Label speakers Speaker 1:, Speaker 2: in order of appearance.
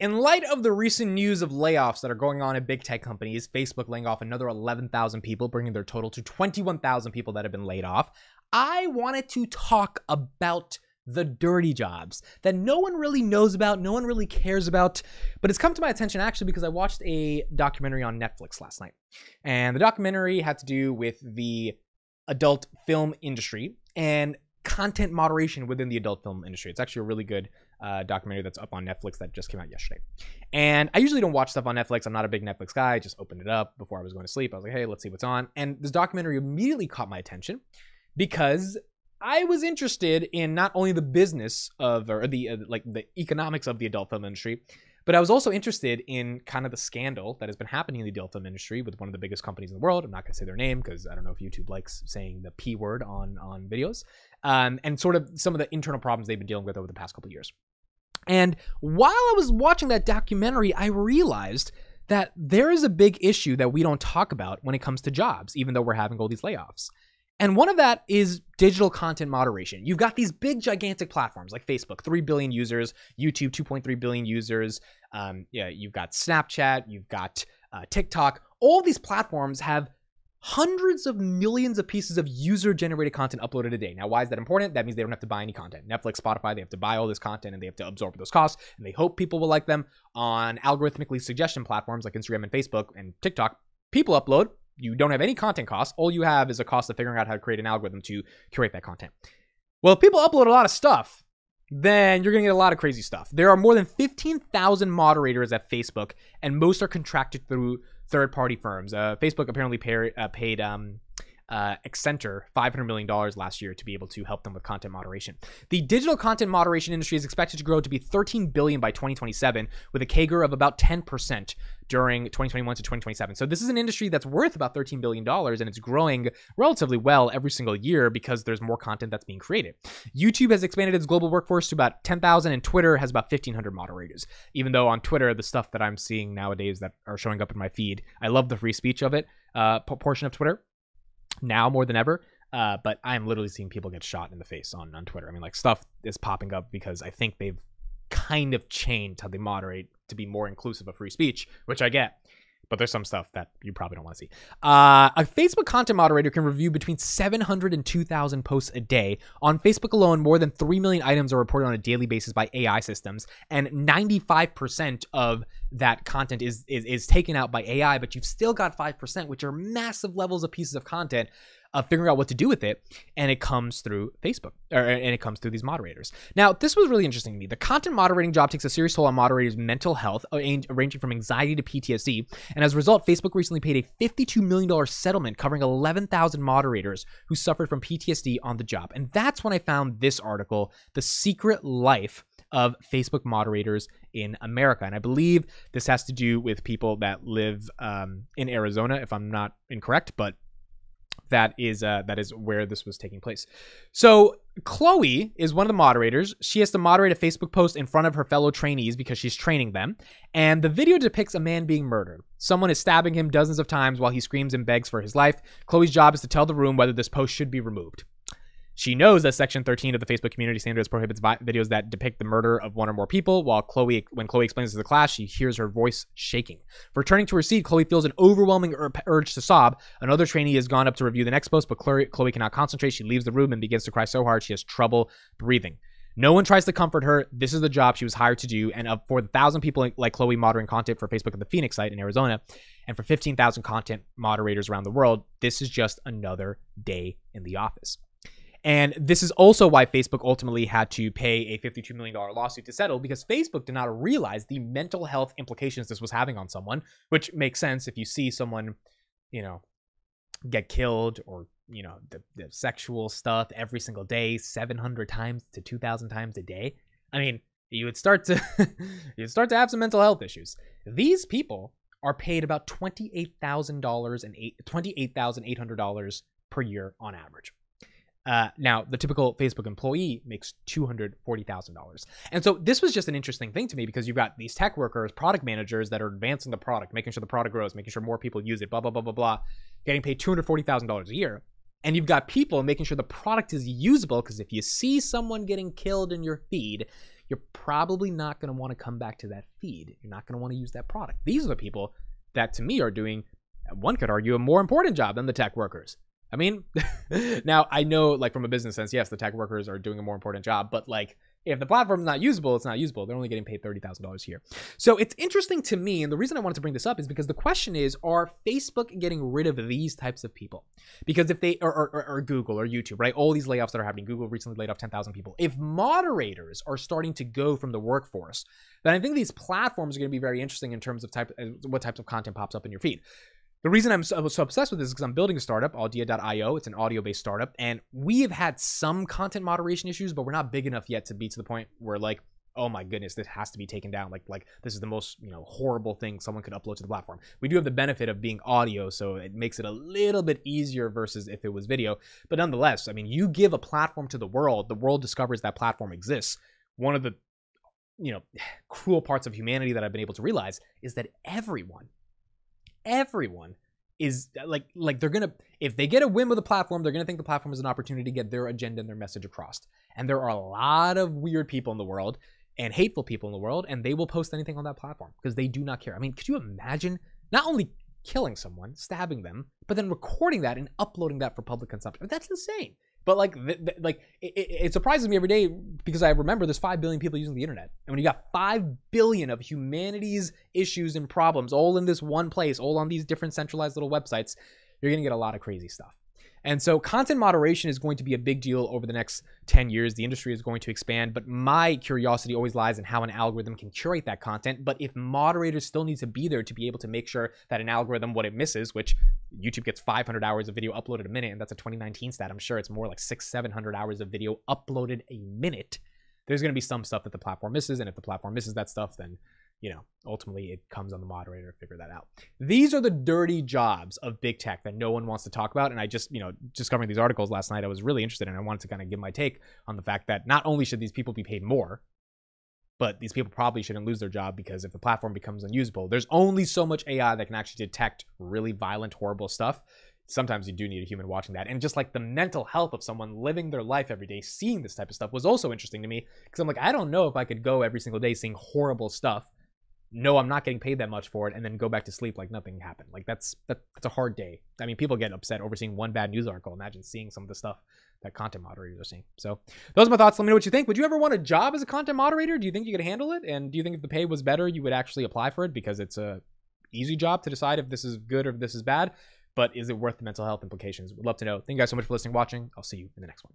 Speaker 1: In light of the recent news of layoffs that are going on at big tech companies, Facebook laying off another 11,000 people, bringing their total to 21,000 people that have been laid off, I wanted to talk about the dirty jobs that no one really knows about, no one really cares about. But it's come to my attention actually because I watched a documentary on Netflix last night. And the documentary had to do with the adult film industry and content moderation within the adult film industry. It's actually a really good uh, documentary that's up on Netflix that just came out yesterday. And I usually don't watch stuff on Netflix. I'm not a big Netflix guy. I just opened it up before I was going to sleep. I was like, hey, let's see what's on. And this documentary immediately caught my attention because I was interested in not only the business of or the uh, like the economics of the adult film industry, but I was also interested in kind of the scandal that has been happening in the adult film industry with one of the biggest companies in the world. I'm not going to say their name because I don't know if YouTube likes saying the p word on on videos, um, and sort of some of the internal problems they've been dealing with over the past couple years. And while I was watching that documentary, I realized that there is a big issue that we don't talk about when it comes to jobs, even though we're having all these layoffs. And one of that is digital content moderation. You've got these big, gigantic platforms like Facebook, 3 billion users, YouTube, 2.3 billion users. Um, yeah, you've got Snapchat, you've got uh, TikTok. All these platforms have hundreds of millions of pieces of user generated content uploaded a day. Now, why is that important? That means they don't have to buy any content. Netflix, Spotify, they have to buy all this content and they have to absorb those costs. And they hope people will like them on algorithmically suggestion platforms like Instagram and Facebook and TikTok. People upload, you don't have any content costs. All you have is a cost of figuring out how to create an algorithm to curate that content. Well, if people upload a lot of stuff, then you're going to get a lot of crazy stuff. There are more than 15,000 moderators at Facebook, and most are contracted through third party firms. Uh, Facebook apparently pay, uh, paid um, uh, Accenture $500 million last year to be able to help them with content moderation. The digital content moderation industry is expected to grow to be 13 billion by 2027 with a CAGR of about 10% during 2021 to 2027. So this is an industry that's worth about 13 billion dollars and it's growing relatively well every single year because there's more content that's being created. YouTube has expanded its global workforce to about 10,000 and Twitter has about 1500 moderators. Even though on Twitter the stuff that I'm seeing nowadays that are showing up in my feed, I love the free speech of it uh, portion of Twitter now more than ever. Uh, but I'm literally seeing people get shot in the face on, on Twitter. I mean, like stuff is popping up because I think they've kind of changed how they moderate to be more inclusive of free speech, which I get. But there's some stuff that you probably don't want to see. Uh, a Facebook content moderator can review between 700 and 2,000 posts a day. On Facebook alone, more than 3 million items are reported on a daily basis by AI systems, and 95% of that content is, is, is taken out by AI, but you've still got 5%, which are massive levels of pieces of content of figuring out what to do with it, and it comes through Facebook, or, and it comes through these moderators. Now, this was really interesting to me. The content moderating job takes a serious toll on moderators' mental health, uh, ranging from anxiety to PTSD, and as a result, Facebook recently paid a $52 million settlement covering 11,000 moderators who suffered from PTSD on the job. And that's when I found this article, The Secret Life of Facebook moderators in America. And I believe this has to do with people that live um, in Arizona, if I'm not incorrect, but that is uh, that is where this was taking place. So Chloe is one of the moderators. She has to moderate a Facebook post in front of her fellow trainees because she's training them. And the video depicts a man being murdered. Someone is stabbing him dozens of times while he screams and begs for his life. Chloe's job is to tell the room whether this post should be removed. She knows that Section 13 of the Facebook Community Standards prohibits vi- videos that depict the murder of one or more people. While Chloe, when Chloe explains to the class, she hears her voice shaking. Returning to her seat, Chloe feels an overwhelming ur- urge to sob. Another trainee has gone up to review the next post, but Chloe, Chloe cannot concentrate. She leaves the room and begins to cry so hard she has trouble breathing. No one tries to comfort her. This is the job she was hired to do. And for the thousand people like Chloe moderating content for Facebook at the Phoenix site in Arizona, and for 15,000 content moderators around the world, this is just another day in the office. And this is also why Facebook ultimately had to pay a $52 million lawsuit to settle because Facebook did not realize the mental health implications this was having on someone, which makes sense if you see someone, you know, get killed or, you know, the, the sexual stuff every single day, 700 times to 2,000 times a day. I mean, you would start to you would start to have some mental health issues. These people are paid about $28,000 and $28,800 per year on average. Uh, now, the typical Facebook employee makes $240,000. And so this was just an interesting thing to me because you've got these tech workers, product managers that are advancing the product, making sure the product grows, making sure more people use it, blah, blah, blah, blah, blah, getting paid $240,000 a year. And you've got people making sure the product is usable because if you see someone getting killed in your feed, you're probably not going to want to come back to that feed. You're not going to want to use that product. These are the people that to me are doing, one could argue, a more important job than the tech workers. I mean, now I know, like, from a business sense, yes, the tech workers are doing a more important job, but like, if the platform's not usable, it's not usable. They're only getting paid $30,000 here. So it's interesting to me. And the reason I wanted to bring this up is because the question is are Facebook getting rid of these types of people? Because if they, or, or, or Google or YouTube, right? All these layoffs that are happening, Google recently laid off 10,000 people. If moderators are starting to go from the workforce, then I think these platforms are going to be very interesting in terms of type, uh, what types of content pops up in your feed. The reason I'm so, so obsessed with this is because I'm building a startup, Audia.io. It's an audio based startup. And we have had some content moderation issues, but we're not big enough yet to be to the point where, like, oh my goodness, this has to be taken down. Like, like this is the most, you know, horrible thing someone could upload to the platform. We do have the benefit of being audio, so it makes it a little bit easier versus if it was video. But nonetheless, I mean, you give a platform to the world, the world discovers that platform exists. One of the, you know, cruel parts of humanity that I've been able to realize is that everyone everyone is like like they're gonna if they get a win with a platform they're gonna think the platform is an opportunity to get their agenda and their message across. And there are a lot of weird people in the world and hateful people in the world and they will post anything on that platform because they do not care. I mean could you imagine not only killing someone stabbing them but then recording that and uploading that for public consumption? That's insane but like, th- th- like it, it, surprises me every day because I remember there's five billion people using the internet, and when you got five billion of humanity's issues and problems all in this one place, all on these different centralized little websites, you're gonna get a lot of crazy stuff. And so content moderation is going to be a big deal over the next 10 years. The industry is going to expand, but my curiosity always lies in how an algorithm can curate that content. But if moderators still need to be there to be able to make sure that an algorithm, what it misses, which YouTube gets 500 hours of video uploaded a minute, and that's a 2019 stat. I'm sure it's more like six, 700 hours of video uploaded a minute. There's going to be some stuff that the platform misses, and if the platform misses that stuff, then you know, ultimately it comes on the moderator to figure that out. These are the dirty jobs of big tech that no one wants to talk about. And I just, you know, discovering these articles last night, I was really interested and I wanted to kind of give my take on the fact that not only should these people be paid more, but these people probably shouldn't lose their job because if the platform becomes unusable, there's only so much AI that can actually detect really violent, horrible stuff. Sometimes you do need a human watching that. And just like the mental health of someone living their life every day, seeing this type of stuff was also interesting to me because I'm like, I don't know if I could go every single day seeing horrible stuff no, I'm not getting paid that much for it, and then go back to sleep like nothing happened. Like that's that, that's a hard day. I mean, people get upset over seeing one bad news article. Imagine seeing some of the stuff that content moderators are seeing. So those are my thoughts. Let me know what you think. Would you ever want a job as a content moderator? Do you think you could handle it? And do you think if the pay was better, you would actually apply for it because it's a easy job to decide if this is good or if this is bad? But is it worth the mental health implications? Would love to know. Thank you guys so much for listening, watching. I'll see you in the next one.